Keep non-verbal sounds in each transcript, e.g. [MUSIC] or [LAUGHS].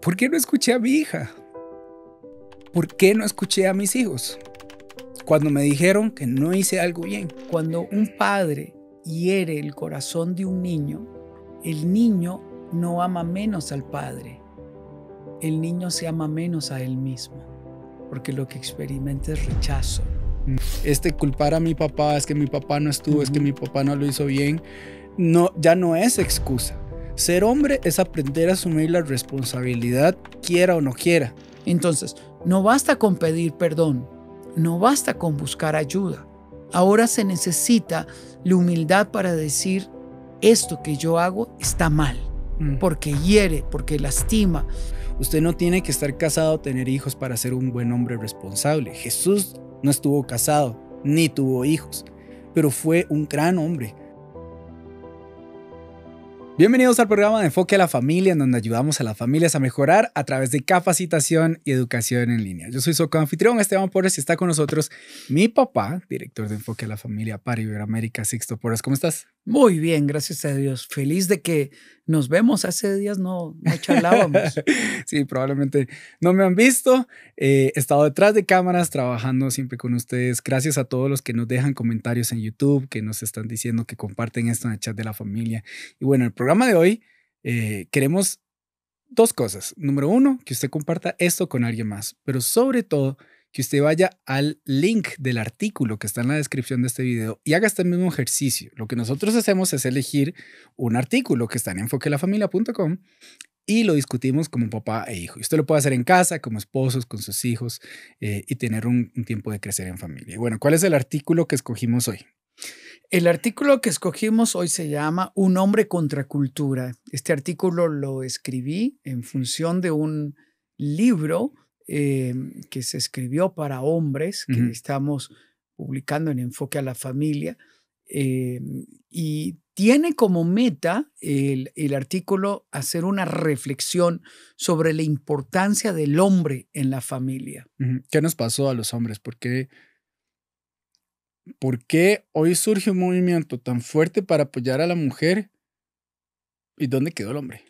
¿Por qué no escuché a mi hija? ¿Por qué no escuché a mis hijos? Cuando me dijeron que no hice algo bien. Cuando un padre hiere el corazón de un niño, el niño no ama menos al padre. El niño se ama menos a él mismo, porque lo que experimenta es rechazo. Este culpar a mi papá es que mi papá no estuvo, es que mi papá no lo hizo bien, no, ya no es excusa. Ser hombre es aprender a asumir la responsabilidad, quiera o no quiera. Entonces, no basta con pedir perdón, no basta con buscar ayuda. Ahora se necesita la humildad para decir, esto que yo hago está mal, Mm. porque hiere, porque lastima. Usted no tiene que estar casado o tener hijos para ser un buen hombre responsable. Jesús no estuvo casado ni tuvo hijos, pero fue un gran hombre. Bienvenidos al programa de Enfoque a la Familia, en donde ayudamos a las familias a mejorar a través de capacitación y educación en línea. Yo soy su anfitrión Esteban Porres y está con nosotros mi papá, director de Enfoque a la Familia para Iberoamérica, Sixto Porres. ¿Cómo estás? Muy bien, gracias a Dios. Feliz de que nos vemos. Hace días no, no charlábamos. [LAUGHS] sí, probablemente no me han visto. Eh, he estado detrás de cámaras trabajando siempre con ustedes. Gracias a todos los que nos dejan comentarios en YouTube, que nos están diciendo que comparten esto en el chat de la familia. Y bueno, el programa de hoy eh, queremos dos cosas. Número uno, que usted comparta esto con alguien más, pero sobre todo que usted vaya al link del artículo que está en la descripción de este video y haga este mismo ejercicio. Lo que nosotros hacemos es elegir un artículo que está en enfoquelafamilia.com y lo discutimos como papá e hijo. Y usted lo puede hacer en casa, como esposos, con sus hijos eh, y tener un, un tiempo de crecer en familia. Bueno, ¿cuál es el artículo que escogimos hoy? El artículo que escogimos hoy se llama Un hombre contra cultura. Este artículo lo escribí en función de un libro eh, que se escribió para hombres, que estamos publicando en Enfoque a la Familia. eh, y tiene como meta el, el artículo hacer una reflexión sobre la importancia del hombre en la familia. ¿Qué nos pasó a los hombres? ¿Por qué, ¿Por qué hoy surge un movimiento tan fuerte para apoyar a la mujer? ¿Y dónde quedó el hombre?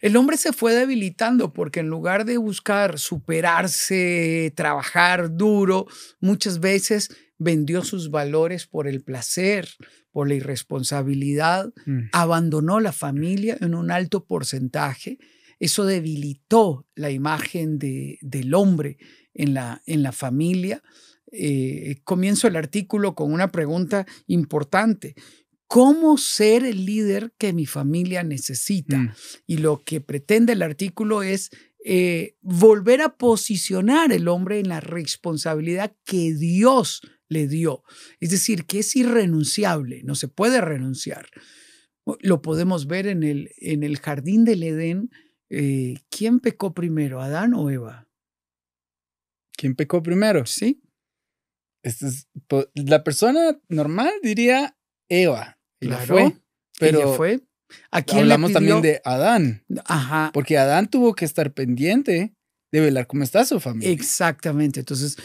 El hombre se fue debilitando porque en lugar de buscar superarse, trabajar duro, muchas veces vendió sus valores por el placer, por la irresponsabilidad, Mm. abandonó la familia en un alto porcentaje. Eso debilitó la imagen de- del hombre en la, en la familia. Eh, comienzo el artículo con una pregunta importante. ¿Cómo ser el líder que mi familia necesita? Mm. Y lo que pretende el artículo es eh, volver a posicionar el hombre en la responsabilidad que Dios le dio. Es decir, que es irrenunciable, no se puede renunciar. Lo podemos ver en el, en el jardín del Edén. eh, ¿Quién pecó primero, Adán o Eva? ¿Quién pecó primero? Sí, Este es- la persona normal diría Eva. Ella claro. fue, pero Ella fue. ¿A quién hablamos también de Adán, Ajá, porque Adán tuvo que estar pendiente de velar cómo está su familia. Exactamente. Entonces,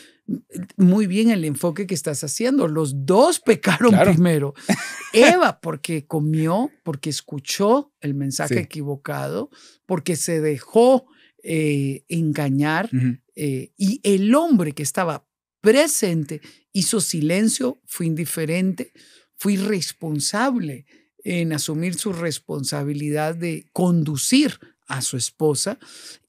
muy bien el enfoque que estás haciendo. Los dos pecaron Claro. primero. [LAUGHS] Eva, porque comió, porque escuchó el mensaje Sí. equivocado, porque se dejó eh, engañar. Eh, y el hombre que estaba presente hizo silencio, fue indiferente, fue irresponsable en asumir su responsabilidad de conducir a su esposa.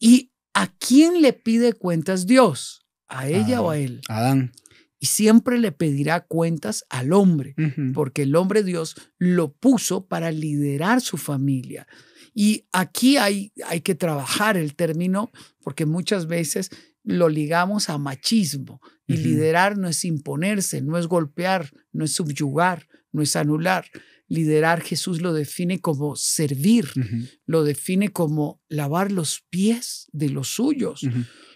¿Y a quién le pide cuentas Dios? ¿A ella o a él? Adán. Y siempre le pedirá cuentas al hombre, porque el hombre Dios lo puso para liderar su familia. Y aquí hay, hay que trabajar el término, porque muchas veces lo ligamos a machismo. Y liderar no es imponerse, no es golpear, no es subyugar, no es anular. Liderar Jesús lo define como servir, lo define como lavar los pies de los suyos.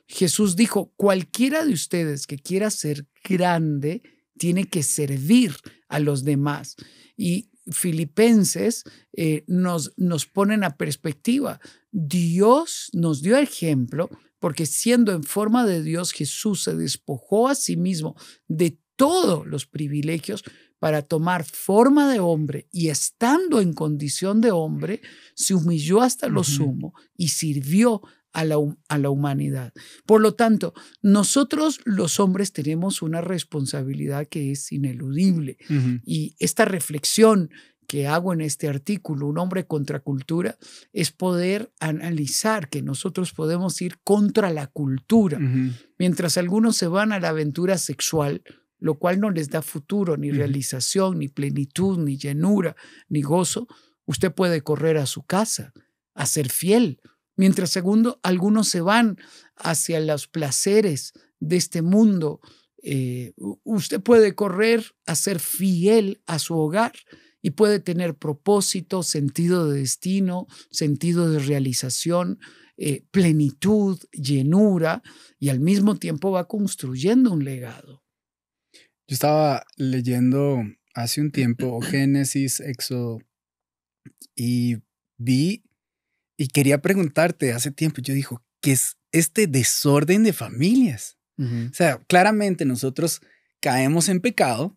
Jesús dijo, cualquiera de ustedes que quiera ser grande, tiene que servir a los demás. Y Filipenses eh, nos, nos ponen a perspectiva. Dios nos dio ejemplo porque siendo en forma de Dios, Jesús se despojó a sí mismo de todos los privilegios para tomar forma de hombre y estando en condición de hombre, se humilló hasta lo sumo y sirvió a la, a la, humanidad. Por lo tanto, nosotros los hombres tenemos una responsabilidad que es ineludible y esta reflexión que hago en este artículo, Un hombre contra cultura, es poder analizar que nosotros podemos ir contra la cultura. Mientras algunos se van a la aventura sexual, lo cual no les da futuro, ni realización, ni plenitud, ni llenura, ni gozo, usted puede correr a su casa, a ser fiel. Mientras segundo, algunos se van hacia los placeres de este mundo, eh, usted puede correr a ser fiel a su hogar y puede tener propósito, sentido de destino, sentido de realización, eh, plenitud, llenura y al mismo tiempo va construyendo un legado. Yo estaba leyendo hace un tiempo [CLEARS THROAT] Génesis, Éxodo y vi y quería preguntarte hace tiempo, yo dijo, ¿qué es este desorden de familias? O sea, claramente nosotros caemos en pecado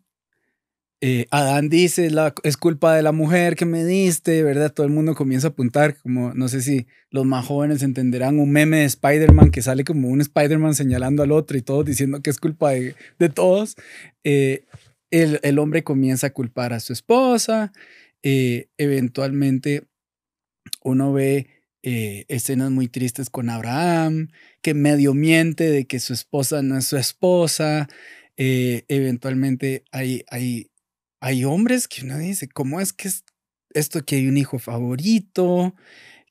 eh, Adán dice, es culpa de la mujer que me diste, ¿verdad? Todo el mundo comienza a apuntar, como no sé si los más jóvenes entenderán un meme de Spider-Man que sale como un Spider-Man señalando al otro y todos diciendo que es culpa de, de todos. Eh, el, el, hombre comienza a culpar a su esposa, eh, eventualmente uno ve escenas muy tristes con Abraham, que medio miente de que su esposa no es su esposa. eventualmente hay, hay hay hombres que uno dice, ¿cómo es que es esto que hay un hijo favorito?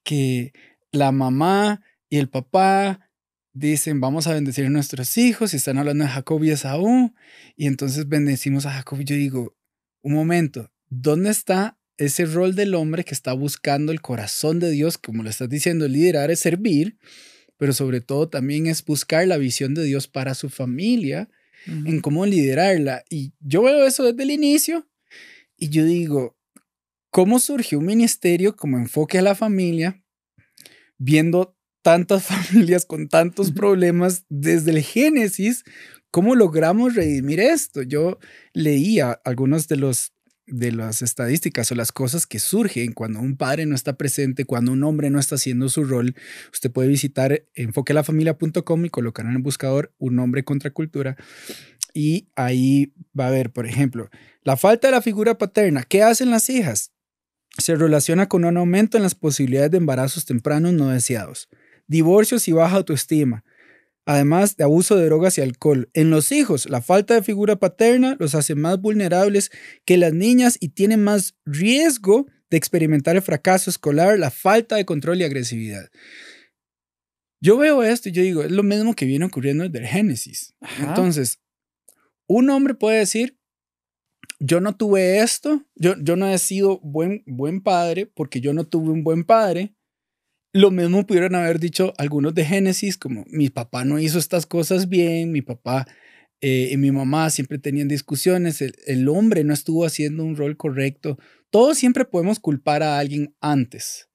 Que la mamá y el papá dicen, vamos a bendecir a nuestros hijos y están hablando de Jacob y Esaú. Y entonces bendecimos a Jacob. Y yo digo, un momento, ¿dónde está ese rol del hombre que está buscando el corazón de Dios? Como lo estás diciendo, liderar es servir, pero sobre todo también es buscar la visión de Dios para su familia en cómo liderarla. Y yo veo eso desde el inicio y yo digo, ¿cómo surgió un ministerio como enfoque a la familia, viendo tantas [LAUGHS] familias con tantos problemas desde el Génesis? ¿Cómo logramos redimir esto? Yo leía algunos de los de las estadísticas o las cosas que surgen cuando un padre no está presente, cuando un hombre no está haciendo su rol, usted puede visitar enfoquelafamilia.com y colocar en el buscador un hombre contra cultura y ahí va a ver, por ejemplo, la falta de la figura paterna. ¿Qué hacen las hijas? Se relaciona con un aumento en las posibilidades de embarazos tempranos no deseados, divorcios y baja autoestima, además de abuso de drogas y alcohol. En los hijos, la falta de figura paterna los hace más vulnerables que las niñas y tienen más riesgo de experimentar el fracaso escolar, la falta de control y agresividad. Yo veo esto y yo digo, es lo mismo que viene ocurriendo desde el Génesis. Entonces, un hombre puede decir, yo no tuve esto, yo, yo no he sido buen, buen padre porque yo no tuve un buen padre, lo mismo pudieron haber dicho algunos de Génesis, como mi papá no hizo estas cosas bien, mi papá eh, y mi mamá siempre tenían discusiones, el, hombre no estuvo haciendo un rol correcto. Todos siempre podemos culpar a alguien antes.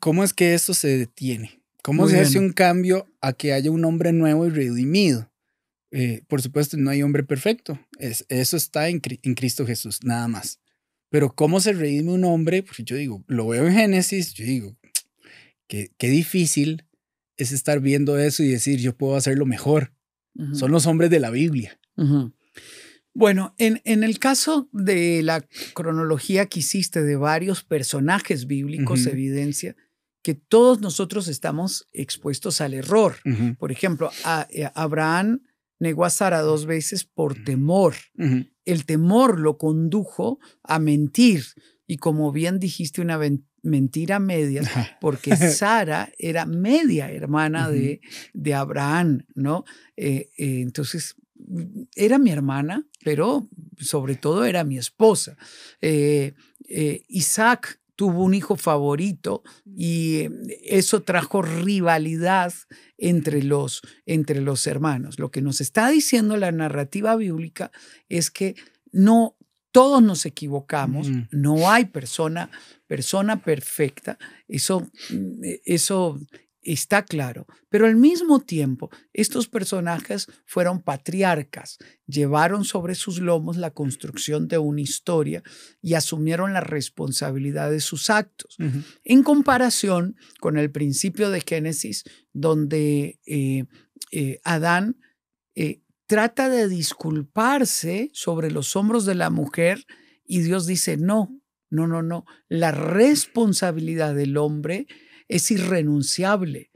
¿Cómo es que esto se detiene? ¿Cómo se hace un cambio a que haya un hombre nuevo y redimido? Eh, por supuesto, no hay hombre perfecto. Es, eso está en, en Cristo Jesús, nada más. Pero cómo se redime un hombre, porque yo digo, lo veo en Génesis, yo digo, qué, qué difícil es estar viendo eso y decir, yo puedo hacerlo mejor. Son los hombres de la Biblia. Bueno, en, en, el caso de la cronología que hiciste de varios personajes bíblicos, evidencia que todos nosotros estamos expuestos al error. Por ejemplo, a, eh, Abraham negó a Sara dos veces por temor el temor lo condujo a mentir. Y como bien dijiste, una mentira media, porque [LAUGHS] Sara era media hermana de, de, Abraham, ¿no? Eh, eh, entonces, era mi hermana, pero sobre todo era mi esposa. Eh, Isaac tuvo un hijo favorito y eso trajo rivalidad entre los, entre los hermanos. Lo que nos está diciendo la narrativa bíblica es que no todos nos equivocamos, no hay persona, persona perfecta. Eso, eso está claro. Pero al mismo tiempo, estos personajes fueron patriarcas, llevaron sobre sus lomos la construcción de una historia y asumieron la responsabilidad de sus actos. En comparación con el principio de Génesis, donde eh, eh, Adán eh, trata de disculparse sobre los hombros de la mujer y Dios dice, no, no, no, no, la responsabilidad del hombre es irrenunciable.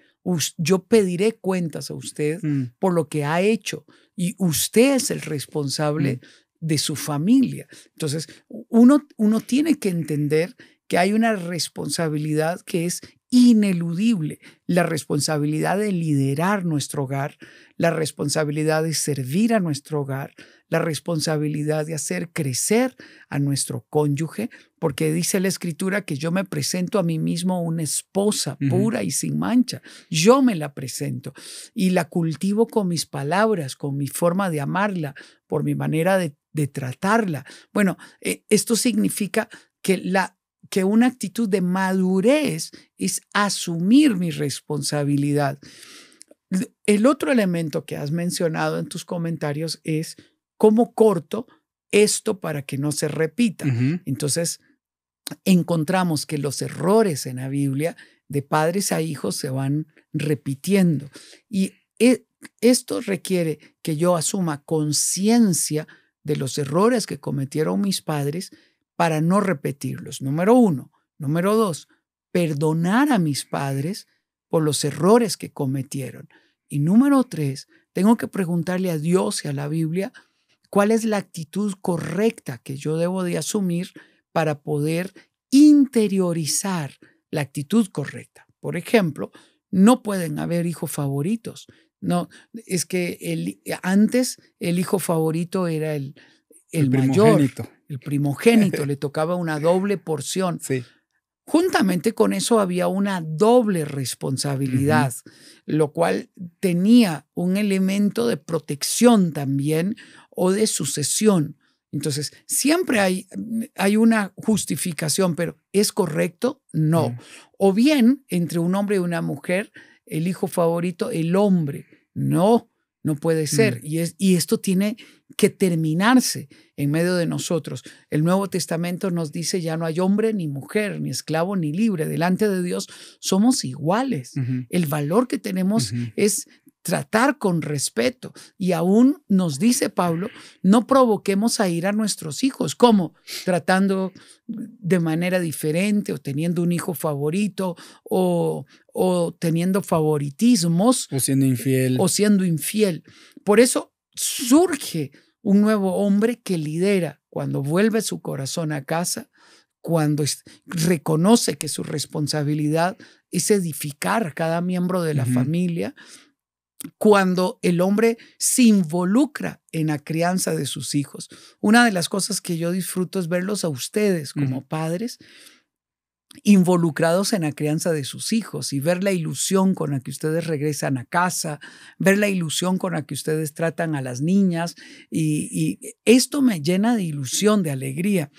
Yo pediré cuentas a usted mm. por lo que ha hecho y usted es el responsable mm. de su familia. Entonces, uno, uno tiene que entender que hay una responsabilidad que es ineludible, la responsabilidad de liderar nuestro hogar, la responsabilidad de servir a nuestro hogar, la responsabilidad de hacer crecer a nuestro cónyuge, porque dice la escritura que yo me presento a mí mismo una esposa pura y sin mancha. Yo me la presento y la cultivo con mis palabras, con mi forma de amarla, por mi manera de, tratarla. Bueno, eh, esto significa que la que una actitud de madurez es asumir mi responsabilidad. El otro elemento que has mencionado en tus comentarios es cómo corto esto para que no se repita. Entonces, encontramos que los errores en la Biblia de padres a hijos se van repitiendo. Y e, esto requiere que yo asuma conciencia de los errores que cometieron mis padres para no repetirlos. Número uno. Número dos, perdonar a mis padres por los errores que cometieron. Y número tres, tengo que preguntarle a Dios y a la Biblia cuál es la actitud correcta que yo debo de asumir para poder interiorizar la actitud correcta. Por ejemplo, no pueden haber hijos favoritos. No, es que el, antes el hijo favorito era el, el, mayor, el primogénito, le tocaba una doble porción. Sí. Juntamente con eso había una doble responsabilidad, lo cual tenía un elemento de protección también o de sucesión. Entonces, siempre hay, hay una justificación, pero ¿es correcto? No. O bien, entre un hombre y una mujer, el hijo favorito, el hombre. No, no puede ser. Y, es, y esto tiene que terminarse en medio de nosotros. El Nuevo Testamento nos dice ya no hay hombre ni mujer, ni esclavo ni libre. Delante de Dios somos iguales. El valor que tenemos es tratar con respeto. Y aún nos dice Pablo, no provoquemos a ir a nuestros hijos. ¿Cómo? Tratando de manera diferente o teniendo un hijo favorito o, o teniendo favoritismos. O siendo infiel. O siendo infiel. Por eso surge un nuevo hombre que lidera cuando vuelve su corazón a casa, cuando reconoce que su responsabilidad es edificar a cada miembro de la familia cuando el hombre se involucra en la crianza de sus hijos. Una de las cosas que yo disfruto es verlos a ustedes como padres involucrados en la crianza de sus hijos y ver la ilusión con la que ustedes regresan a casa, ver la ilusión con la que ustedes tratan a las niñas y, y esto me llena de ilusión, de alegría.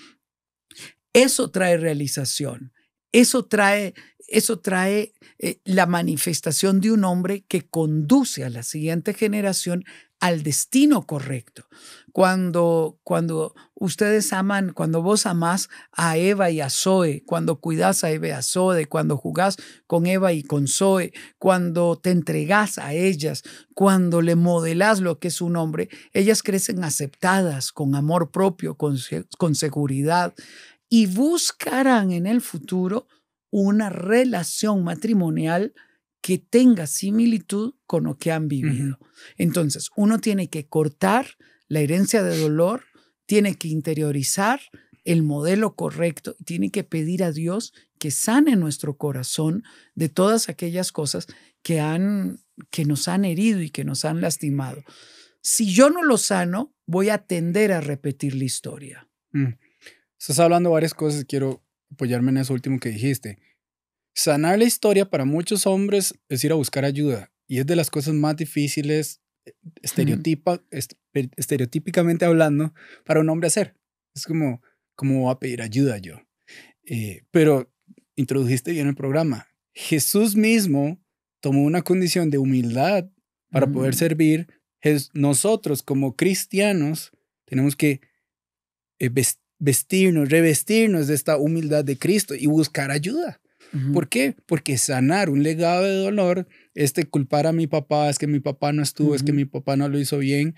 Eso trae realización, eso trae eso trae eh, la manifestación de un hombre que conduce a la siguiente generación al destino correcto. Cuando, cuando ustedes aman, cuando vos amás a Eva y a Zoe, cuando cuidas a Eva y a Zoe, cuando jugás con Eva y con Zoe, cuando te entregas a ellas, cuando le modelás lo que es un hombre, ellas crecen aceptadas, con amor propio, con, con seguridad y buscarán en el futuro una relación matrimonial que tenga similitud con lo que han vivido. Entonces, uno tiene que cortar la herencia de dolor, tiene que interiorizar el modelo correcto, tiene que pedir a Dios que sane nuestro corazón de todas aquellas cosas que, han, que nos han herido y que nos han lastimado. Si yo no lo sano, voy a tender a repetir la historia. Mm. Estás hablando de varias cosas, quiero apoyarme en eso último que dijiste. Sanar la historia para muchos hombres es ir a buscar ayuda y es de las cosas más difíciles, eh, estereotipa, estereotípicamente hablando, para un hombre hacer. Es como, ¿cómo voy a pedir ayuda yo? Eh, pero introdujiste bien el programa. Jesús mismo tomó una condición de humildad para poder Mm. servir. Nosotros como cristianos tenemos que eh, ves- vestirnos, revestirnos de esta humildad de Cristo y buscar ayuda. ¿Por qué? Porque sanar un legado de dolor, este culpar a mi papá, es que mi papá no estuvo, es que mi papá no lo hizo bien,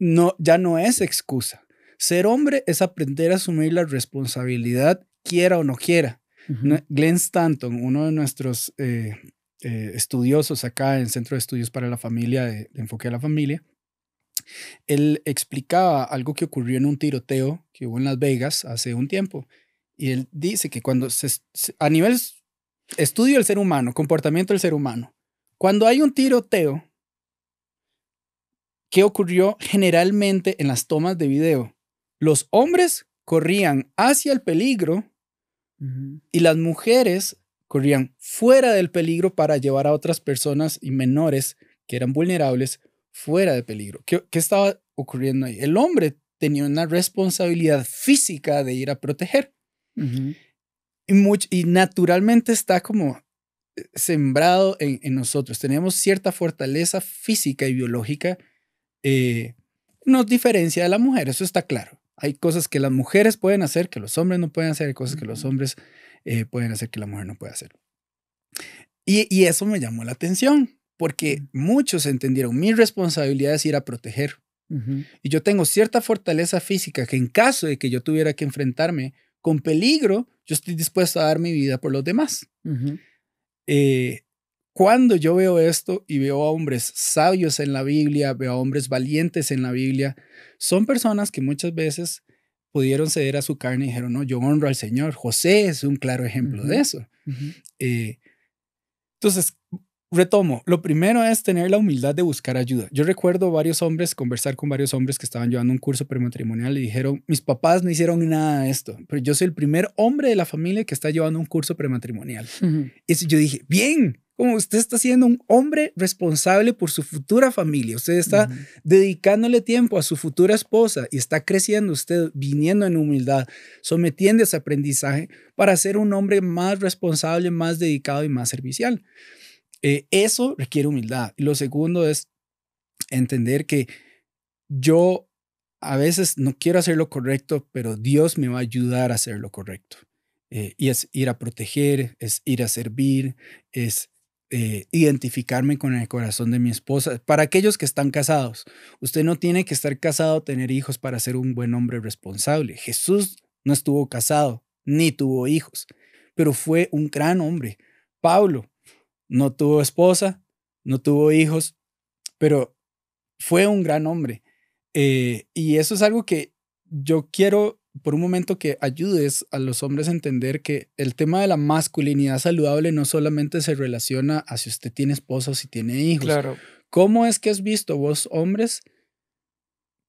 no, ya no es excusa. Ser hombre es aprender a asumir la responsabilidad, quiera o no quiera. No- Glenn Stanton, uno de nuestros eh, eh, estudiosos acá en Centro de Estudios para la Familia, de, de Enfoque a la Familia, él explicaba algo que ocurrió en un tiroteo que hubo en Las Vegas hace un tiempo. Y él dice que cuando se, a nivel estudio del ser humano, comportamiento del ser humano, cuando hay un tiroteo, ¿qué ocurrió generalmente en las tomas de video? Los hombres corrían hacia el peligro y las mujeres corrían fuera del peligro para llevar a otras personas y menores que eran vulnerables fuera de peligro. ¿Qué, qué estaba ocurriendo ahí? El hombre tenía una responsabilidad física de ir a proteger y, much- y naturalmente está como eh, sembrado en, en nosotros. Tenemos cierta fortaleza física y biológica. eh, nos diferencia de la mujer, eso está claro. Hay cosas que las mujeres pueden hacer que los hombres no pueden hacer, hay cosas que los hombres eh, pueden hacer que la mujer no puede hacer. Y, y eso me llamó la atención, porque muchos entendieron mi responsabilidad es ir a proteger. Y yo tengo cierta fortaleza física que en caso de que yo tuviera que enfrentarme con peligro, yo estoy dispuesto a dar mi vida por los demás. Eh, cuando yo veo esto y veo a hombres sabios en la Biblia, veo a hombres valientes en la Biblia, son personas que muchas veces pudieron ceder a su carne y dijeron, no, yo honro al Señor. José es un claro ejemplo de eso. Eh, entonces, retomo, lo primero es tener la humildad de buscar ayuda. Yo recuerdo varios hombres, conversar con varios hombres que estaban llevando un curso prematrimonial y dijeron, mis papás no hicieron nada de esto, pero yo soy el primer hombre de la familia que está llevando un curso prematrimonial. Ujú. Y eso yo dije, bien, como usted está siendo un hombre responsable por su futura familia, usted está dedicándole tiempo a su futura esposa y está creciendo usted, viniendo en humildad, sometiendo ese aprendizaje para ser un hombre más responsable, más dedicado y más servicial. Eh, eso requiere humildad. Y lo segundo es entender que yo a veces no quiero hacer lo correcto, pero Dios me va a ayudar a hacer lo correcto. Eh, y es ir a proteger, es ir a servir, es eh, identificarme con el corazón de mi esposa. Para aquellos que están casados, usted no tiene que estar casado, tener hijos para ser un buen hombre responsable. Jesús no estuvo casado, ni tuvo hijos, pero fue un gran hombre. Pablo no tuvo esposa, no tuvo hijos, pero fue un gran hombre. Eh, y eso es algo que yo quiero por un momento que ayudes a los hombres a entender que el tema de la masculinidad saludable no solamente se relaciona a si usted tiene esposa o si tiene hijos. Claro. ¿Cómo es que has visto vos hombres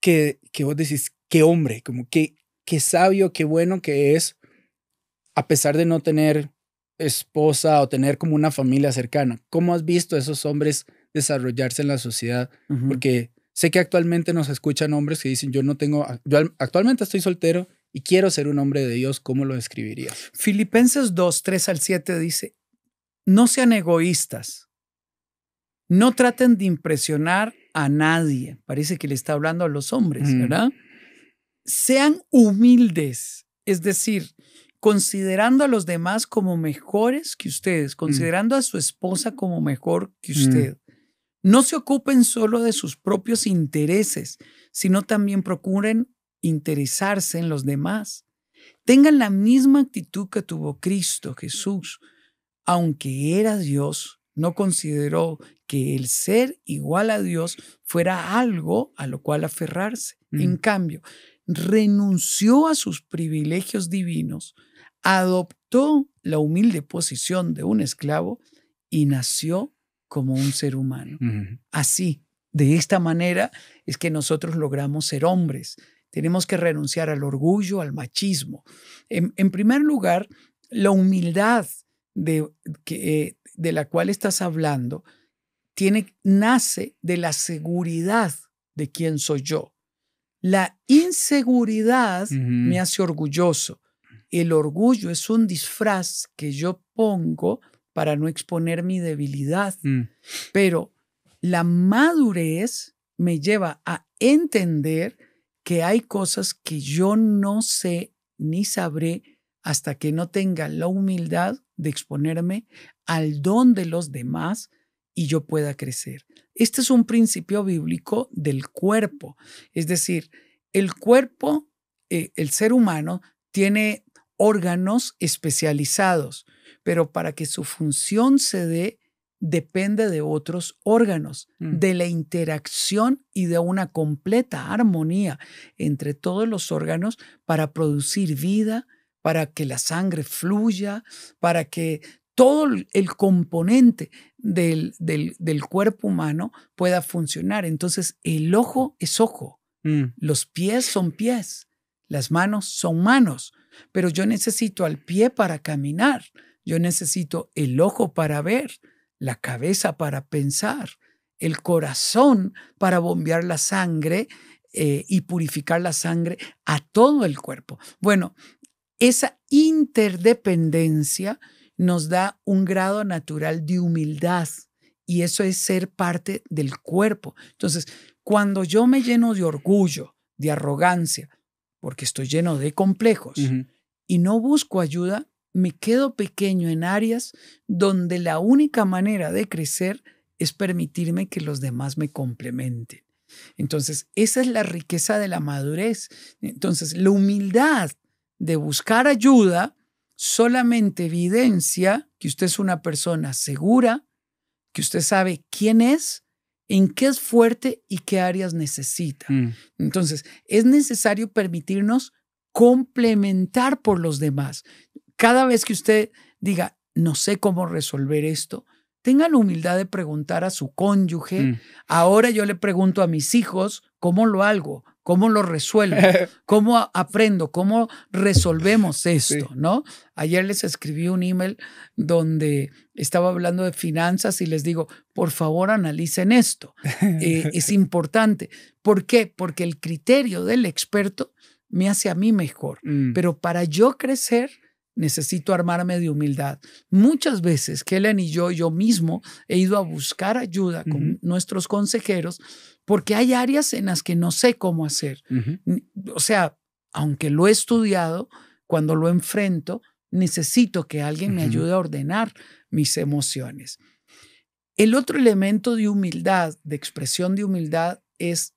que, que vos decís, qué hombre, como que qué sabio, qué bueno que es, a pesar de no tener esposa o tener como una familia cercana? ¿Cómo has visto a esos hombres desarrollarse en la sociedad? Porque sé que actualmente nos escuchan hombres que dicen, yo no tengo, yo al- actualmente estoy soltero y quiero ser un hombre de Dios. ¿Cómo lo describirías? Filipenses 2, 3 al 7 dice, no sean egoístas, no traten de impresionar a nadie. Parece que le está hablando a los hombres. ¿verdad? Sean humildes, es decir, considerando a los demás como mejores que ustedes, considerando a su esposa como mejor que Mm. usted. No se ocupen solo de sus propios intereses, sino también procuren interesarse en los demás. Tengan la misma actitud que tuvo Cristo Jesús. Aunque era Dios, no consideró que el ser igual a Dios fuera algo a lo cual aferrarse. En Mm. cambio, renunció a sus privilegios divinos, adoptó la humilde posición de un esclavo y nació como un ser humano. Así, de esta manera es que nosotros logramos ser hombres. Tenemos que renunciar al orgullo, al machismo. En, en primer lugar, la humildad de, que, eh, de la cual estás hablando tiene, nace de la seguridad de quién soy yo. La inseguridad me hace orgulloso. El orgullo es un disfraz que yo pongo para no exponer mi debilidad. Mm. Pero la madurez me lleva a entender que hay cosas que yo no sé ni sabré hasta que no tenga la humildad de exponerme al don de los demás y yo pueda crecer. Este es un principio bíblico del cuerpo. Es decir, el cuerpo, eh, el ser humano, tiene órganos especializados, pero para que su función se dé, depende de otros órganos, Mm. de la interacción y de una completa armonía entre todos los órganos para producir vida, para que la sangre fluya, para que todo el- componente del, del- del cuerpo humano pueda funcionar. Entonces, el ojo es ojo, Mm. los pies son pies, las manos son manos, pero yo necesito al pie para caminar, yo necesito el ojo para ver, la cabeza para pensar, el corazón para bombear la sangre eh, y purificar la sangre a todo el cuerpo. Bueno, esa interdependencia nos da un grado natural de humildad y eso es ser parte del cuerpo. Entonces, cuando yo me lleno de orgullo, de arrogancia, porque estoy lleno de complejos y no busco ayuda, me quedo pequeño en áreas donde la única manera de crecer es permitirme que los demás me complementen. Entonces, esa es la riqueza de la madurez. Entonces, la humildad de buscar ayuda solamente evidencia que usted es una persona segura, que usted sabe quién es, en qué es fuerte y qué áreas necesita. Mm. Entonces, es necesario permitirnos complementar por los demás. Cada vez que usted diga, no sé cómo resolver esto, tenga la humildad de preguntar a su cónyuge. Mm. Ahora yo le pregunto a mis hijos, ¿cómo lo hago? ¿Cómo lo resuelvo? [LAUGHS] ¿Cómo aprendo? ¿Cómo resolvemos esto? Sí. ¿No? Ayer les escribí un email donde estaba hablando de finanzas y les digo, por favor analicen esto. Eh, es [LAUGHS] importante. ¿Por qué? Porque el criterio del experto me hace a mí mejor. Mm. Pero para yo crecer, necesito armarme de humildad. Muchas veces, Kellen y yo, yo mismo, he ido a buscar ayuda con nuestros consejeros porque hay áreas en las que no sé cómo hacer. O sea, aunque lo he estudiado, cuando lo enfrento, necesito que alguien me ayude a ordenar mis emociones. El otro elemento de humildad, de expresión de humildad, es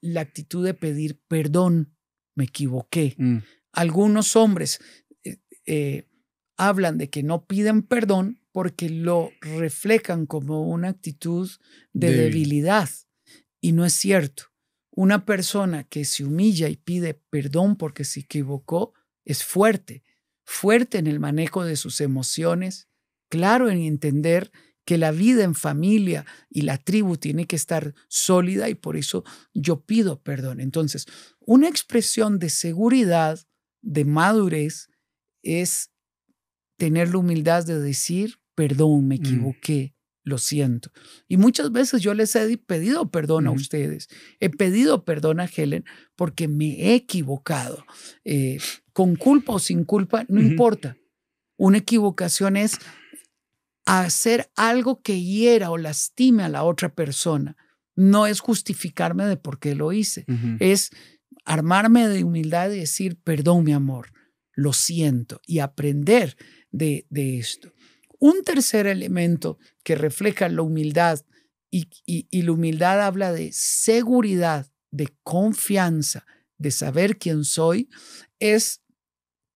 la actitud de pedir perdón. Me equivoqué. Mm. Algunos hombres eh, eh, hablan de que no piden perdón porque lo reflejan como una actitud de Débil. debilidad. Y no es cierto. Una persona que se humilla y pide perdón porque se equivocó es fuerte, fuerte en el manejo de sus emociones, claro en entender que la vida en familia y la tribu tiene que estar sólida y por eso yo pido perdón. Entonces, una expresión de seguridad, de madurez, es tener la humildad de decir, perdón, me Mm. equivoqué, lo siento. Y muchas veces yo les he pedido perdón a ustedes, he pedido perdón a Helen porque me he equivocado, eh, con culpa o sin culpa, no importa. Una equivocación es hacer algo que hiera o lastime a la otra persona. No es justificarme de por qué lo hice es armarme de humildad y decir, perdón, mi amor, lo siento, y aprender de, de esto. Un tercer elemento que refleja la humildad, y, y- y la humildad habla de seguridad, de confianza, de saber quién soy, es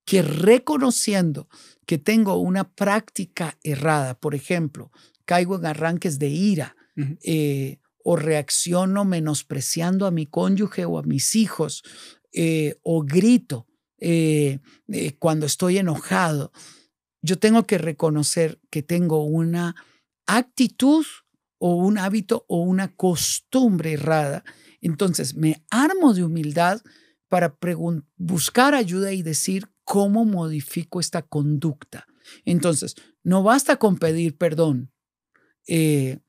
que reconociendo que tengo una práctica errada, por ejemplo, caigo en arranques de ira, eh, o reacciono menospreciando a mi cónyuge o a mis hijos, eh, o grito eh, cuando estoy enojado, yo tengo que reconocer que tengo una actitud o un hábito o una costumbre errada. Entonces me armo de humildad para buscar ayuda y decir cómo modifico esta conducta. Entonces, no basta con pedir perdón. eh,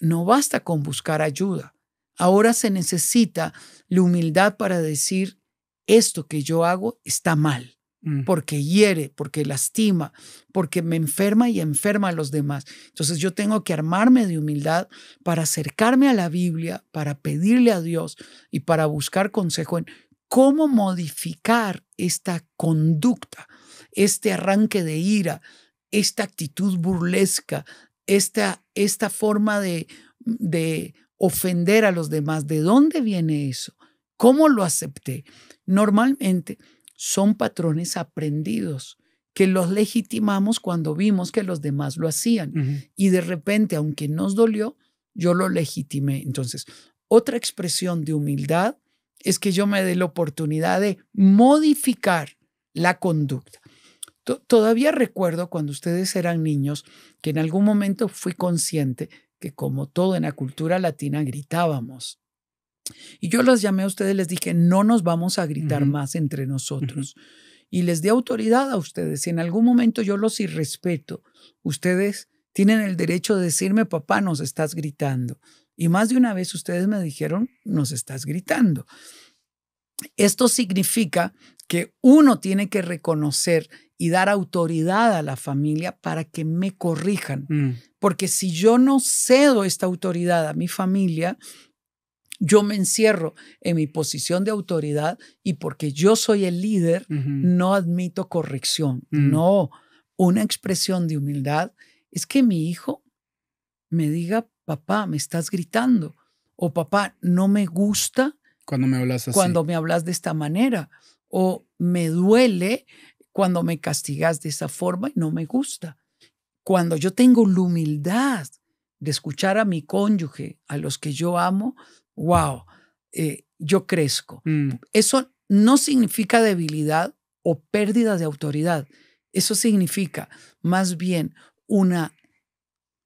no basta con buscar ayuda. Ahora se necesita la humildad para decir, esto que yo hago está mal. Mm. porque hiere, porque lastima, porque me enferma y enferma a los demás. Entonces yo tengo que armarme de humildad para acercarme a la Biblia, para pedirle a Dios y para buscar consejo en cómo modificar esta conducta, este arranque de ira, esta actitud burlesca, esta, esta forma de, de ofender a los demás. ¿De dónde viene eso? ¿Cómo lo acepté? Normalmente son patrones aprendidos que los legitimamos cuando vimos que los demás lo hacían. Y de repente, aunque nos dolió, yo lo legitimé. Entonces, otra expresión de humildad es que yo me dé la oportunidad de modificar la conducta. Todavía recuerdo cuando ustedes eran niños que en algún momento fui consciente que como todo en la cultura latina gritábamos. Y yo los llamé a ustedes, les dije, no nos vamos a gritar más entre nosotros. Y les di autoridad a ustedes. Si en algún momento yo los irrespeto, ustedes tienen el derecho de decirme, papá, nos estás gritando. Y más de una vez ustedes me dijeron, nos estás gritando. Esto significa que uno tiene que reconocer y dar autoridad a la familia para que me corrijan. Mm. Porque si yo no cedo esta autoridad a mi familia, yo me encierro en mi posición de autoridad y porque yo soy el líder, no admito corrección. Mm. No, una expresión de humildad es que mi hijo me diga, papá, me estás gritando, o papá, no me gusta cuando me hablas así. Cuando me hablas de esta manera, o me duele cuando me castigas de esa forma y no me gusta. Cuando yo tengo la humildad de escuchar a mi cónyuge, a los que yo amo, wow, eh, yo crezco. Mm. Eso no significa debilidad o pérdida de autoridad. Eso significa más bien una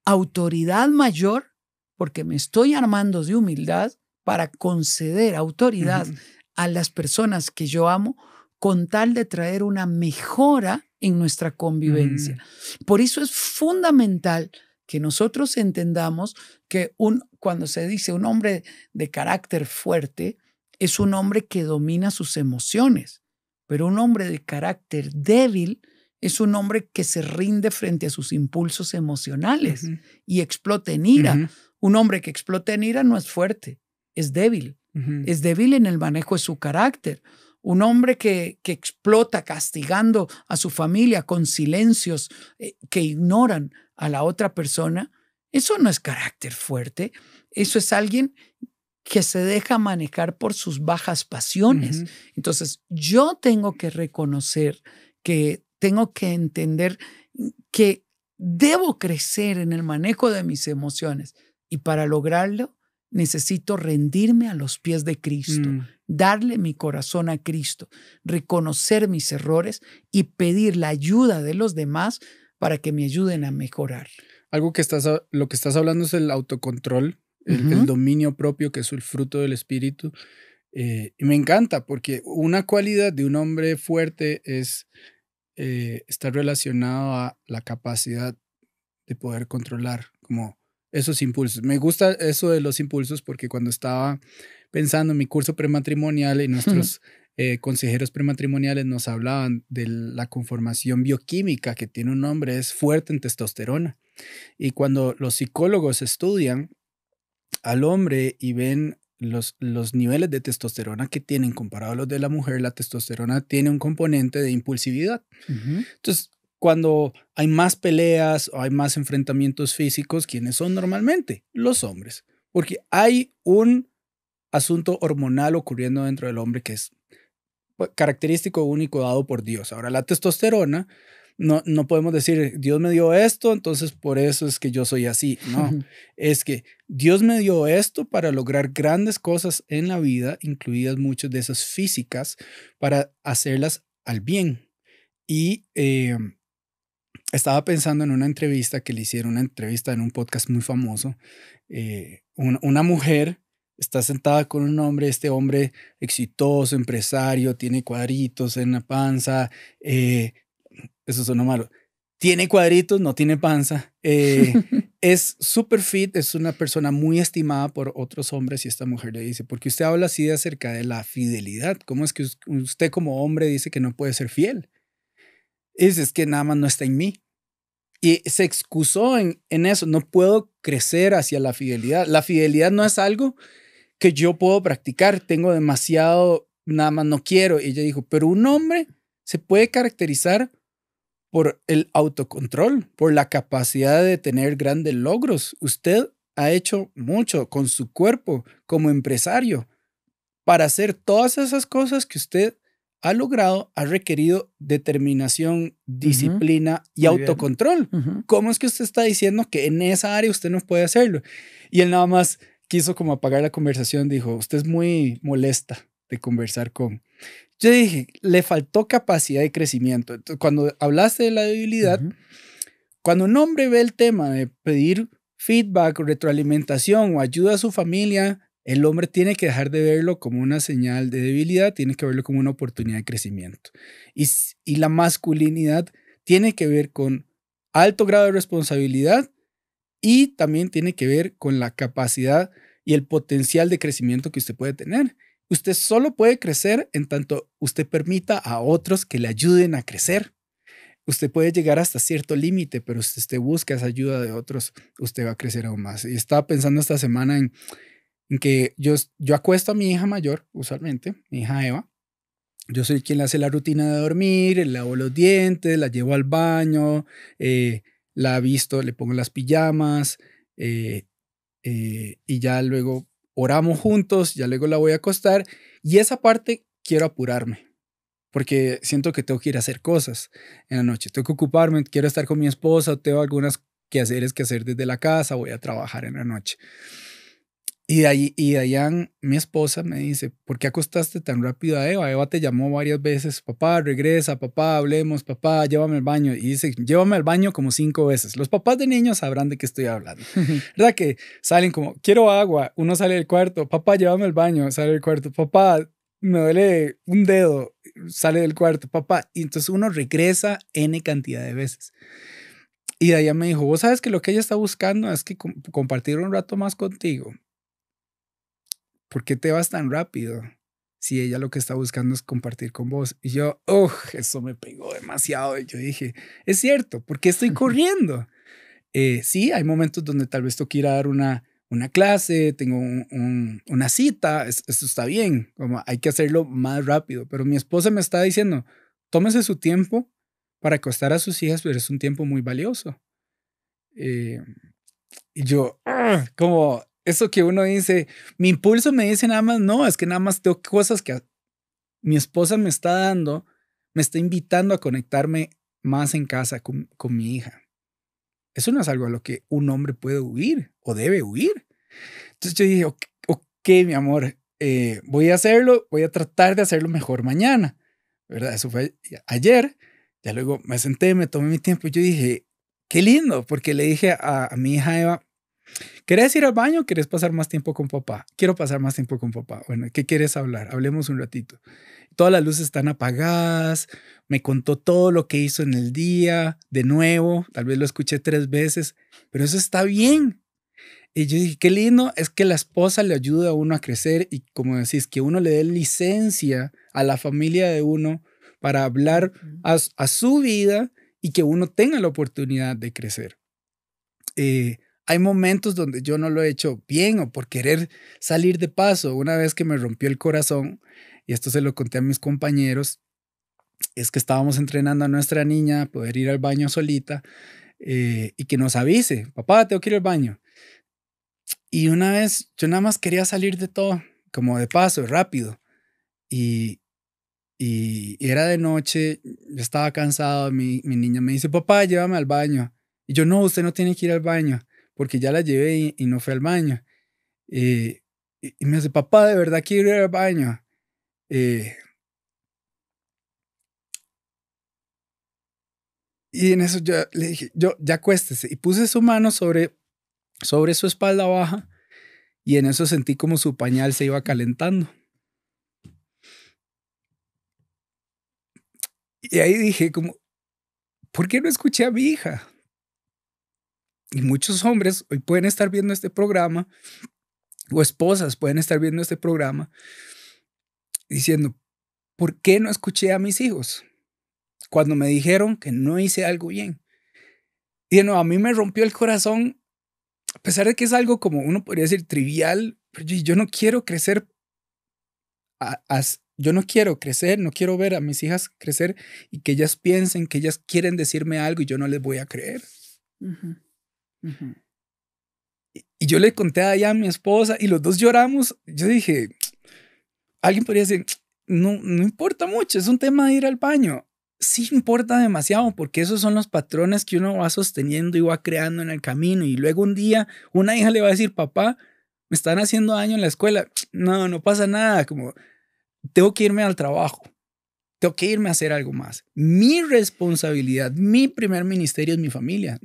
autoridad mayor porque me estoy armando de humildad para conceder autoridad a las personas que yo amo con tal de traer una mejora en nuestra convivencia. Mm. Por eso es fundamental que nosotros entendamos que un, cuando se dice un hombre de carácter fuerte, es un hombre que domina sus emociones, pero un hombre de carácter débil es un hombre que se rinde frente a sus impulsos emocionales y explota en ira. Un hombre que explota en ira no es fuerte, es débil. Es débil en el manejo de su carácter. Un hombre que, que explota castigando a su familia con silencios eh, que ignoran a la otra persona, eso no es carácter fuerte, eso es alguien que se deja manejar por sus bajas pasiones. Entonces, yo tengo que reconocer que tengo que entender que debo crecer en el manejo de mis emociones y para lograrlo necesito rendirme a los pies de Cristo, mm. Darle mi corazón a Cristo, reconocer mis errores y pedir la ayuda de los demás para que me ayuden a mejorar. Algo que estás, lo que estás hablando es el autocontrol, el, dominio propio, que es el fruto del espíritu. Eh, y me encanta porque una cualidad de un hombre fuerte es eh, estar relacionado a la capacidad de poder controlar como esos impulsos. Me gusta eso de los impulsos porque cuando estaba pensando en mi curso prematrimonial y nuestros eh, consejeros prematrimoniales nos hablaban de la conformación bioquímica que tiene un hombre, es fuerte en testosterona. Y cuando los psicólogos estudian al hombre y ven los, los niveles de testosterona que tienen comparado a los de la mujer, la testosterona tiene un componente de impulsividad. Entonces, cuando hay más peleas o hay más enfrentamientos físicos, ¿quiénes son normalmente? Los hombres. Porque hay un asunto hormonal ocurriendo dentro del hombre que es pues, característico único dado por Dios. Ahora, la testosterona, no, no podemos decir, Dios me dio esto, entonces por eso es que yo soy así. No, es que Dios me dio esto para lograr grandes cosas en la vida, incluidas muchas de esas físicas, para hacerlas al bien. Y eh, estaba pensando en una entrevista que le hicieron, una entrevista en un podcast muy famoso. Eh, una mujer está sentada con un hombre, este hombre exitoso, empresario, tiene cuadritos en la panza. Eh, eso suena malo. Tiene cuadritos, no tiene panza. Eh, [LAUGHS] es super fit, es una persona muy estimada por otros hombres y esta mujer le dice, porque usted habla así de acerca de la fidelidad. ¿Cómo es que usted como hombre dice que no puede ser fiel? es, es que nada más no está en mí. Y se excusó en, en eso, no puedo crecer hacia la fidelidad. La fidelidad no es algo que yo puedo practicar, tengo demasiado, nada más no quiero. Y ella dijo, pero un hombre se puede caracterizar por el autocontrol, por la capacidad de tener grandes logros. Usted ha hecho mucho con su cuerpo como empresario para hacer todas esas cosas que usted ha logrado, ha requerido determinación, disciplina y autocontrol. ¿Cómo es que usted está diciendo que en esa área usted no puede hacerlo? Y él nada más quiso como apagar la conversación, dijo, usted es muy molesta de conversar con. Yo dije, le faltó capacidad de crecimiento. cuando hablaste de la debilidad, cuando un hombre ve el tema de pedir feedback, retroalimentación o ayuda a su familia, el hombre tiene que dejar de verlo como una señal de debilidad, tiene que verlo como una oportunidad de crecimiento. Y, y la masculinidad tiene que ver con alto grado de responsabilidad y también tiene que ver con la capacidad y el potencial de crecimiento que usted puede tener. Usted solo puede crecer en tanto usted permita a otros que le ayuden a crecer. Usted puede llegar hasta cierto límite, pero si usted busca esa ayuda de otros, usted va a crecer aún más. Y estaba pensando esta semana en, que yo, yo acuesto a mi hija mayor, usualmente, mi hija Eva. Yo soy quien le hace la rutina de dormir, le lavo los dientes, la llevo al baño, eh, la visto, le pongo las pijamas eh, eh, y ya luego oramos juntos, ya luego la voy a acostar y esa parte quiero apurarme porque siento que tengo que ir a hacer cosas en la noche, tengo que ocuparme, quiero estar con mi esposa, tengo algunas quehaceres que hacer desde la casa, voy a trabajar en la noche. Y, de ahí, y Dayan, mi esposa, me dice, ¿por qué acostaste tan rápido a Eva? Eva te llamó varias veces, papá, regresa, papá, hablemos, papá, llévame al baño. Y dice, llévame al baño como cinco veces. Los papás de niños sabrán de qué estoy hablando. [LAUGHS] ¿Verdad que salen como, quiero agua, uno sale del cuarto, papá, llévame al baño, sale del cuarto, papá, me duele un dedo, sale del cuarto, papá. Y entonces uno regresa N cantidad de veces. Y Dayan me dijo, vos sabes que lo que ella está buscando es que compartir un rato más contigo ¿por qué te vas tan rápido? Si ella lo que está buscando es compartir con vos. Y yo, oh, eso me pegó demasiado. Y yo dije, es cierto, ¿por qué estoy [LAUGHS] corriendo? Eh, sí, hay momentos donde tal vez tengo que ir a dar una, una clase, tengo una cita, eso está bien, como hay que hacerlo más rápido. Pero mi esposa me está diciendo, tómese su tiempo para acostar a sus hijas, pero es un tiempo muy valioso. Eh, y yo, ah, como eso que uno dice, mi impulso me dice nada más, no, es que nada más tengo cosas que mi esposa me está dando, me está invitando a conectarme más en casa con, con mi hija. Eso no es algo a lo que un hombre puede huir o debe huir. Entonces yo dije, ok, mi amor, eh, voy a hacerlo, voy a tratar de hacerlo mejor mañana. ¿Verdad? Eso fue ayer. Ya luego me senté, me tomé mi tiempo y yo dije, qué lindo, porque le dije a, a mi hija Eva, ¿Querés ir al baño o querés pasar más tiempo con papá? Quiero pasar más tiempo con papá. Bueno, ¿qué quieres hablar? Hablemos un ratito. Todas las luces están apagadas. Me contó todo lo que hizo en el día, de nuevo. Tal vez lo escuché tres veces, pero eso está bien. Y yo dije, qué lindo es que la esposa le ayuda a uno a crecer y como decís, que uno le dé licencia a la familia de uno para hablar a, a su vida y que uno tenga la oportunidad de crecer. Eh, hay momentos donde yo no lo he hecho bien o por querer salir de paso. Una vez que me rompió el corazón, y esto se lo conté a mis compañeros, es que estábamos entrenando a nuestra niña a poder ir al baño solita eh, y que nos avise, papá, tengo que ir al baño. Y una vez yo nada más quería salir de todo, como de paso, rápido. Y, y, era de noche, estaba cansado, mi, mi niña me dice, papá, llévame al baño. Y yo, no, usted no tiene que ir al baño porque ya la llevé y, no fue al baño. Eh, y, me dice, papá, de verdad quiero ir al baño. Eh, y en eso yo le dije, yo, ya acuéstese. Y puse su mano sobre, sobre su espalda baja y en eso sentí como su pañal se iba calentando. Y ahí dije como, ¿por qué no escuché a mi hija? Y muchos hombres hoy pueden estar viendo este programa, o esposas pueden estar viendo este programa, diciendo, ¿por qué no escuché a mis hijos? cuando me dijeron que no hice algo bien. Y de a mí me rompió el corazón, a pesar de que es algo como uno podría decir trivial, pero yo, no quiero crecer, yo no quiero crecer, no quiero ver a mis hijas crecer y que ellas piensen que ellas quieren decirme algo y yo no les voy a creer. Y, yo le conté a mi esposa y los dos lloramos. Yo dije, alguien podría decir, no, no importa mucho, es un tema de ir al baño sí importa demasiado porque esos son los patrones que uno va sosteniendo y va creando en el camino. Y luego un día una hija le va a decir, papá, me están haciendo daño en la escuela. No, no pasa nada, como tengo que irme al trabajo. Tengo que irme a hacer algo más. Mi responsabilidad, mi primer ministerio es mi familia.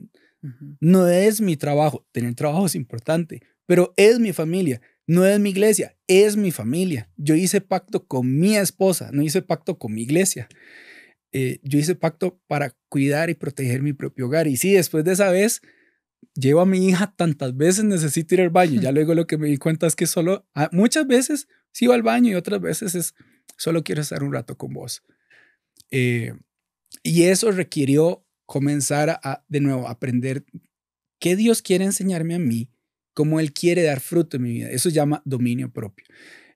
No es mi trabajo. Tener trabajo es importante, pero es mi familia. No es mi iglesia, es mi familia. Yo hice pacto con mi esposa, no hice pacto con mi iglesia. Eh, yo hice pacto para cuidar y proteger mi propio hogar. Y sí, después de esa vez, llevo a mi hija tantas veces necesito ir al baño. Ya [LAUGHS] luego lo que me di cuenta es que solo, ah, muchas veces sí iba al baño y otras veces es, solo quiero estar un rato con vos. Eh, y eso requirió comenzar a, de nuevo, aprender qué Dios quiere enseñarme a mí, cómo Él quiere dar fruto en mi vida. Eso se llama dominio propio.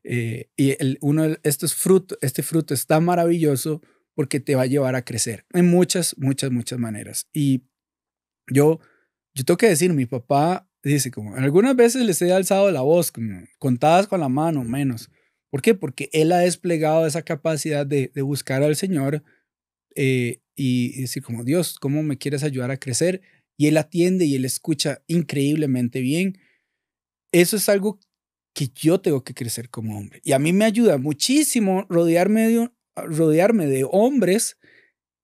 Eh, y el, uno de estos frutos, este fruto está maravilloso porque te va a llevar a crecer en muchas, muchas, muchas maneras. Y yo, yo tengo que decir, mi papá dice como, algunas veces les he alzado la voz, contadas con la mano, menos. ¿Por qué? Porque él ha desplegado esa capacidad de, buscar al Señor eh, y decir como, Dios, ¿cómo me quieres ayudar a crecer? Y él atiende y él escucha increíblemente bien. Eso es algo que yo tengo que crecer como hombre. Y a mí me ayuda muchísimo rodearme de, rodearme de hombres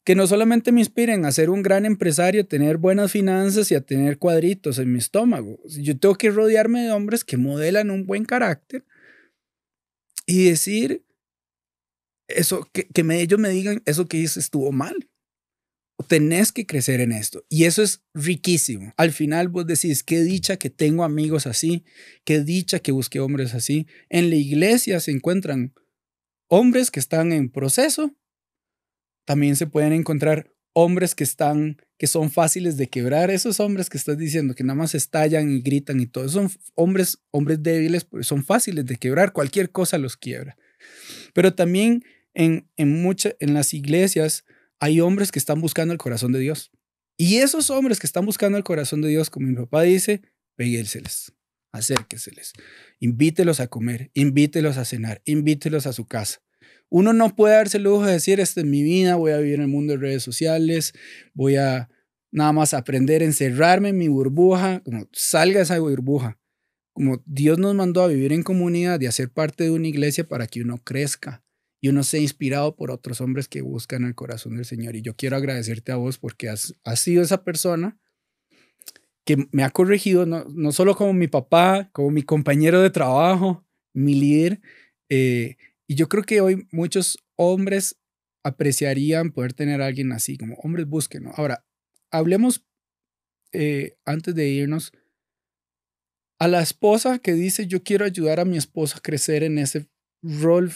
que no solamente me inspiren a ser un gran empresario, a tener buenas finanzas y a tener cuadritos en mi estómago. Yo tengo que rodearme de hombres que modelan un buen carácter y decir eso, que, que me, ellos me digan eso que hice estuvo mal. Tenés que crecer en esto. Y eso es riquísimo. Al final vos decís, qué dicha que tengo amigos así, qué dicha que busqué hombres así. En la iglesia se encuentran hombres que están en proceso. También se pueden encontrar hombres que están que son fáciles de quebrar, esos hombres que estás diciendo que nada más estallan y gritan y todo, son hombres hombres débiles, pues son fáciles de quebrar, cualquier cosa los quiebra. Pero también en en en las iglesias hay hombres que están buscando el corazón de Dios. Y esos hombres que están buscando el corazón de Dios, como mi papá dice, péguenseles, acérqueseles, invítelos a comer, invítelos a cenar, invítelos a su casa. Uno no puede darse el lujo de decir, esta es mi vida, voy a vivir en el mundo de redes sociales, voy a nada más aprender a encerrarme en mi burbuja, como salga esa burbuja. Como Dios nos mandó a vivir en comunidad y a ser parte de una iglesia para que uno crezca y uno sea inspirado por otros hombres que buscan el corazón del Señor. Y yo quiero agradecerte a vos porque has, has sido esa persona que me ha corregido, no, no, solo como mi papá, como mi compañero de trabajo, mi líder, eh, y yo creo que hoy muchos hombres apreciarían poder tener a alguien así, como hombres busquen. Ahora, hablemos eh, antes de irnos a la esposa que dice, yo quiero ayudar a mi esposa a crecer en ese rol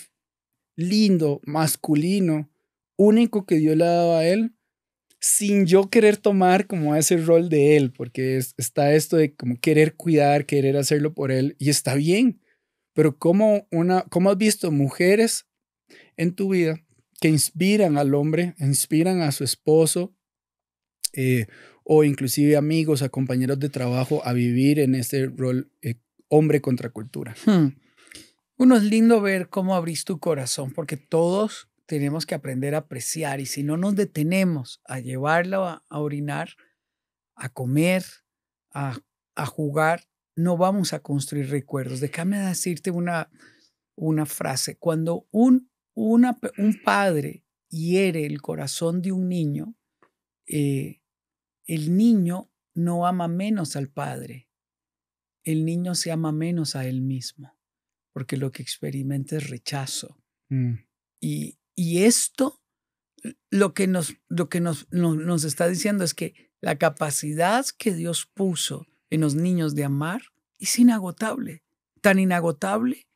lindo, masculino, único que Dios le ha dado a él, sin yo querer tomar como ese rol de él, porque está esto de como querer cuidar, querer hacerlo por él, y está bien. Pero ¿cómo, una, cómo has visto mujeres en tu vida que inspiran al hombre, inspiran a su esposo eh, o inclusive amigos, a compañeros de trabajo a vivir en ese rol eh, hombre contra cultura? Hmm. Uno es lindo ver cómo abrís tu corazón, porque todos tenemos que aprender a apreciar y si no nos detenemos a llevarlo a, orinar, a comer, a, a jugar, no vamos a construir recuerdos. Déjame decirte una, una frase. Cuando un, un padre hiere el corazón de un niño, eh, el niño no ama menos al padre. El niño se ama menos a él mismo, porque lo que experimenta es rechazo. Mm. Y, y, esto, lo que, nos, lo que nos, nos está diciendo es que la capacidad que Dios puso en los niños de amar es inagotable, tan inagotable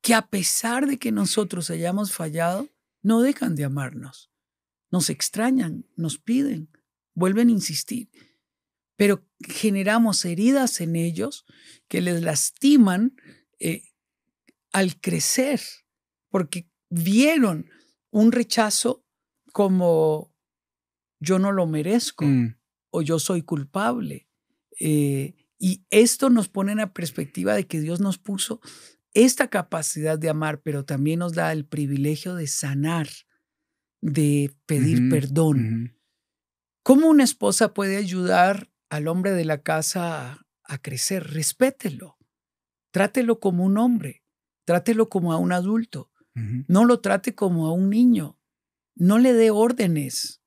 que a pesar de que nosotros hayamos fallado, no dejan de amarnos. nos extrañan, nos piden, vuelven a insistir, pero generamos heridas en ellos que les lastiman eh, al crecer, porque vieron un rechazo como yo no lo merezco Mm, o yo soy culpable. Eh, y esto nos pone en la perspectiva de que Dios nos puso esta capacidad de amar, pero también nos da el privilegio de sanar, de pedir perdón. ¿Cómo una esposa puede ayudar al hombre de la casa a, a crecer? Respételo. Trátelo como un hombre. Trátelo como a un adulto. No lo trate como a un niño. No le dé órdenes.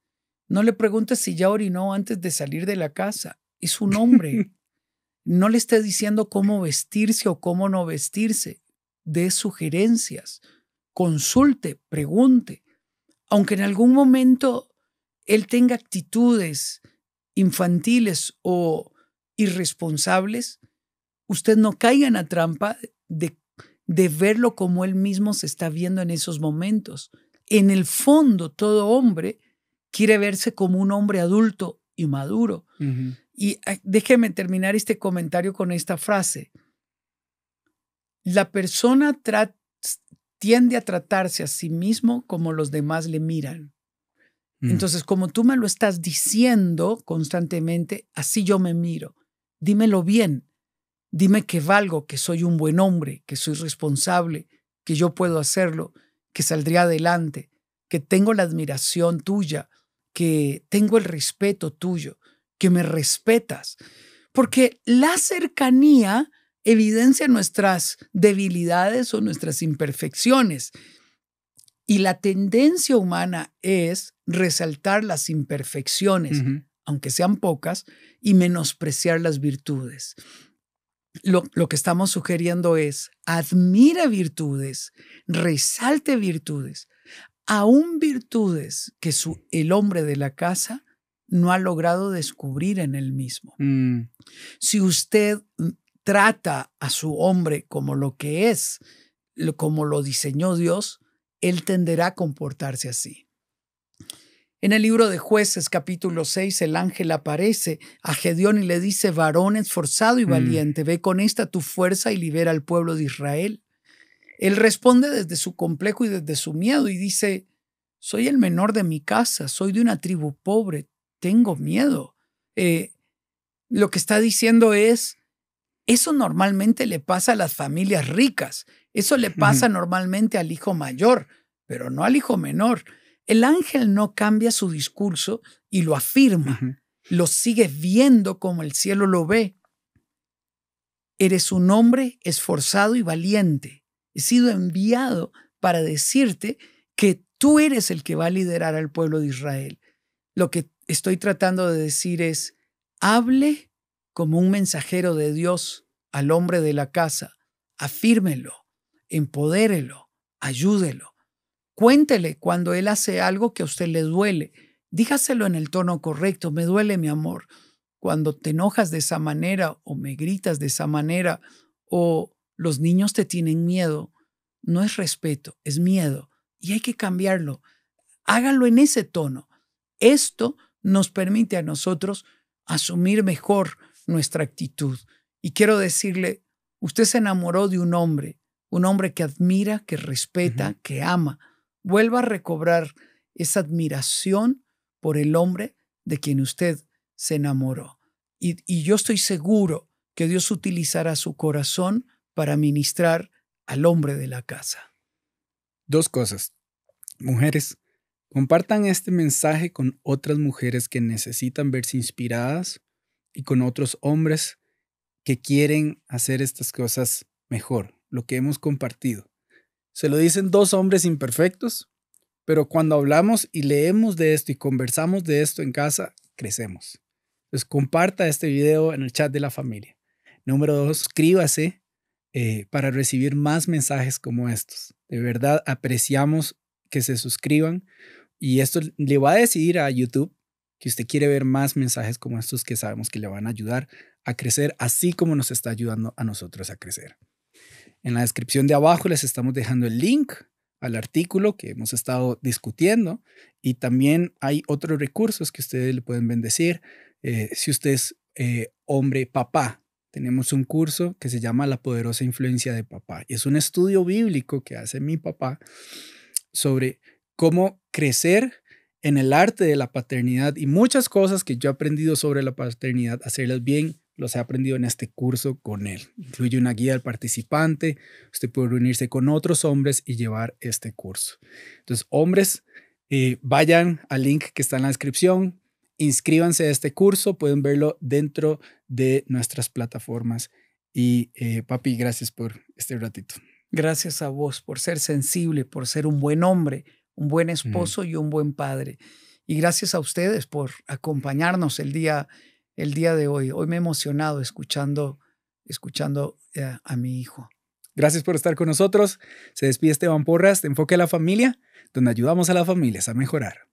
No le pregunte si ya orinó antes de salir de la casa. Es un hombre. [LAUGHS] no le esté diciendo cómo vestirse o cómo no vestirse. Dé sugerencias. Consulte, pregunte. Aunque en algún momento él tenga actitudes infantiles o irresponsables, usted no caiga en la trampa de, de verlo como él mismo se está viendo en esos momentos. En el fondo, todo hombre quiere verse como un hombre adulto y maduro. Y déjeme terminar este comentario con esta frase. La persona tiende a tratarse a sí mismo como los demás le miran. Mm. Entonces, como tú me lo estás diciendo constantemente, así yo me miro. Dímelo bien. Dime que valgo, que soy un buen hombre, que soy responsable, que yo puedo hacerlo, que saldría adelante, que tengo la admiración tuya, que tengo el respeto tuyo, que me respetas. Porque la cercanía evidencia nuestras debilidades o nuestras imperfecciones. Y la tendencia humana es resaltar las imperfecciones, aunque sean pocas, y menospreciar las virtudes. Lo, lo que estamos sugiriendo es, admira virtudes, resalte virtudes, aún virtudes que su, el hombre de la casa no ha logrado descubrir en él mismo. Mm, Si usted mm, trata a su hombre como lo que es, como lo diseñó Dios, él tenderá a comportarse así. En el libro de jueces capítulo 6, el ángel aparece a Gedeón y le dice, varón esforzado y Mm. valiente, ve con esta tu fuerza y libera al pueblo de Israel. Él responde desde su complejo y desde su miedo y dice, soy el menor de mi casa, soy de una tribu pobre, tengo miedo. Eh, lo que está diciendo es, eso normalmente le pasa a las familias ricas, eso le pasa normalmente al hijo mayor, pero no al hijo menor. El ángel no cambia su discurso y lo afirma, lo sigue viendo como el cielo lo ve. Eres un hombre esforzado y valiente. He sido enviado para decirte que tú eres el que va a liderar al pueblo de Israel. Lo que estoy tratando de decir es, hable como un mensajero de Dios al hombre de la casa, afírmelo, empodérelo, ayúdelo. Cuéntele cuando él hace algo que a usted le duele. Dígaselo en el tono correcto, me duele mi amor. Cuando te enojas de esa manera o me gritas de esa manera o los niños te tienen miedo, no es respeto, es miedo y hay que cambiarlo. Hágalo en ese tono. Esto nos permite a nosotros asumir mejor nuestra actitud. Y quiero decirle, usted se enamoró de un hombre, un hombre que admira, que respeta, que ama. Vuelva a recobrar esa admiración por el hombre de quien usted se enamoró. Y, yo estoy seguro que Dios utilizará su corazón para ministrar al hombre de la casa. Dos cosas. Mujeres, compartan este mensaje con otras mujeres que necesitan verse inspiradas y con otros hombres que quieren hacer estas cosas mejor, lo que hemos compartido. Se lo dicen dos hombres imperfectos, pero cuando hablamos y leemos de esto y conversamos de esto en casa, crecemos. Entonces comparta este video en el chat de la familia. Número dos, suscríbase eh, para recibir más mensajes como estos. De verdad apreciamos que se suscriban y esto le va a decidir a YouTube que usted quiere ver más mensajes como estos que sabemos que le van a ayudar a crecer, así como nos está ayudando a nosotros a crecer. En la descripción de abajo les estamos dejando el link al artículo que hemos estado discutiendo y también hay otros recursos que ustedes le pueden bendecir. Eh, si usted es eh, hombre, papá, tenemos un curso que se llama La poderosa influencia de papá. Y es un estudio bíblico que hace mi papá sobre cómo crecer en el arte de la paternidad y muchas cosas que yo he aprendido sobre la paternidad, hacerlas bien, los he aprendido en este curso con él. Incluye una guía del participante, usted puede reunirse con otros hombres y llevar este curso. Entonces, hombres, eh, vayan al link que está en la descripción, inscríbanse a este curso, pueden verlo dentro de nuestras plataformas. Y eh, papi, gracias por este ratito. Gracias a vos por ser sensible, por ser un buen hombre, un buen esposo y un buen padre. Y gracias a ustedes por acompañarnos el día, el día de hoy. Hoy me he emocionado escuchando, escuchando eh, a mi hijo. Gracias por estar con nosotros. Se despide Esteban Porras de Enfoque a la Familia, donde ayudamos a las familias a mejorar.